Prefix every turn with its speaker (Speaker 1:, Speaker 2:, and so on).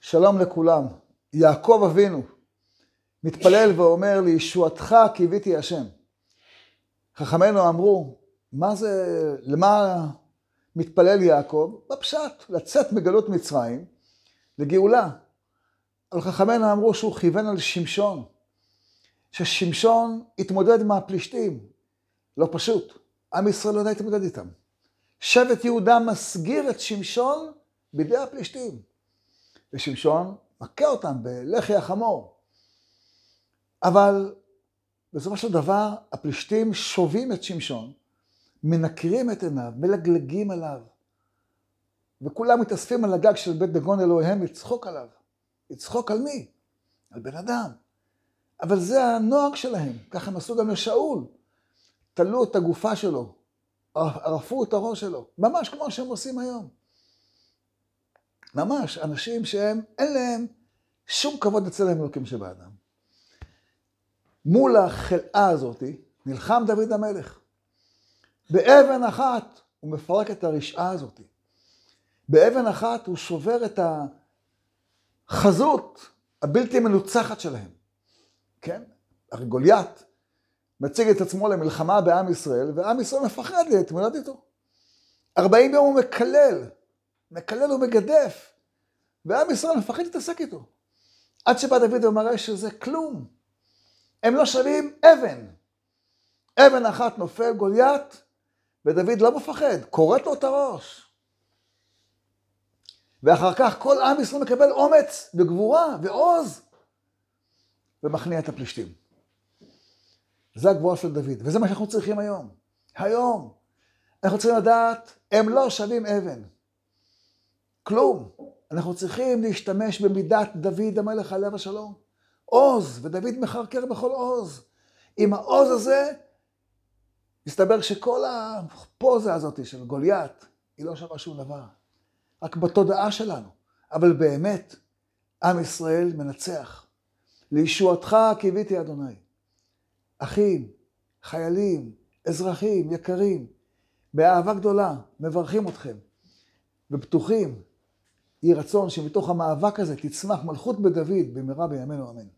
Speaker 1: שלום לכולם. יעקב אבינו מתפלל ואומר לישועתך קיוויתי השם. חכמינו אמרו, מה זה, למה מתפלל יעקב? בפשט, לצאת מגלות מצרים לגאולה. אבל חכמינו אמרו שהוא כיוון על שמשון, ששמשון התמודד הפלישתים. לא פשוט. עם ישראל לא יודע להתמודד איתם. שבט יהודה מסגיר את שמשון בידי הפלישתים. ושמשון מכה אותם בלחי החמור. אבל בסופו של דבר הפלישתים שובים את שמשון, מנקרים את עיניו, מלגלגים עליו, וכולם מתאספים על הגג של בית דגון אלוהיהם לצחוק עליו. לצחוק על מי? על בן אדם. אבל זה הנוהג שלהם, ככה הם עשו גם לשאול. תלו את הגופה שלו, ערפו את הראש שלו, ממש כמו שהם עושים היום. ממש, אנשים שהם, אין להם שום כבוד אצל האלוקים שבאדם. מול החלאה הזאת נלחם דוד המלך. באבן אחת הוא מפרק את הרשעה הזאת. באבן אחת הוא שובר את החזות הבלתי מנוצחת שלהם. כן? הרי גוליית מציג את עצמו למלחמה בעם ישראל, ועם ישראל מפחד להתמודד איתו. ארבעים יום הוא מקלל, מקלל ומגדף, ועם ישראל מפחד להתעסק איתו. עד שבא דוד ומראה שזה כלום. הם לא שווים אבן. אבן אחת נופל גוליית, ודוד לא מפחד, כורת לו את הראש. ואחר כך כל עם ישראל מקבל אומץ וגבורה ועוז, ומכניע את הפלישתים. זה הגבוהה של דוד, וזה מה שאנחנו צריכים היום. היום. אנחנו צריכים לדעת, הם לא שווים אבן. כלום. אנחנו צריכים להשתמש במידת דוד המלך עליו השלום. עוז, ודוד מחרקר בכל עוז. עם העוז הזה, מסתבר שכל הפוזה הזאת של גוליית, היא לא שווה שום דבר. רק בתודעה שלנו. אבל באמת, עם ישראל מנצח. לישועתך קיוויתי אדוני. אחים, חיילים, אזרחים, יקרים, באהבה גדולה, מברכים אתכם, ובטוחים, יהי רצון שמתוך המאבק הזה תצמח מלכות בדוד במהרה בימינו אמן.